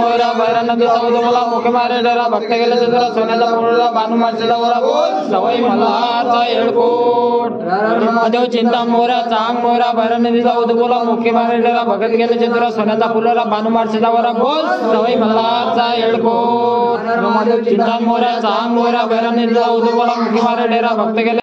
मोरा भैरनंद सौद मला मुखे मारे डरा भक्त गेले चंद्र सोन्याचा मुरडा बानू मारचा वरा बोल सवय मल्हारचा येळकोट महादेव चिंता मोरा चांग मोरा भैरनंदी सौद बोला मुखे मारे डरा भगत गेले चंद्र सोन्याचा फुलरा बानू मारचा वरा बोल सवय मल्हारचा येळकोट महादेव चिंता मोरा चांग मोरा भैरनंदी सौद बोला मुखे मारे डरा भक्त गेले